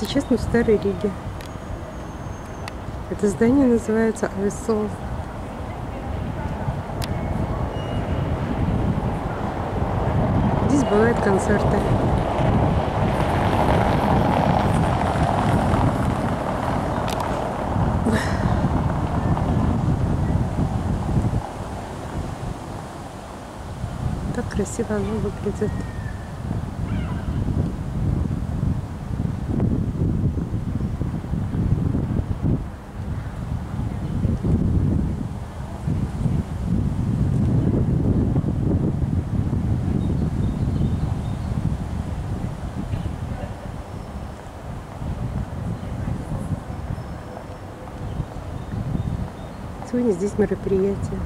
Сейчас мы в Старой Риге. Это здание называется АСО. Здесь бывают концерты. Так красиво оно выглядит. Сегодня здесь мероприятие.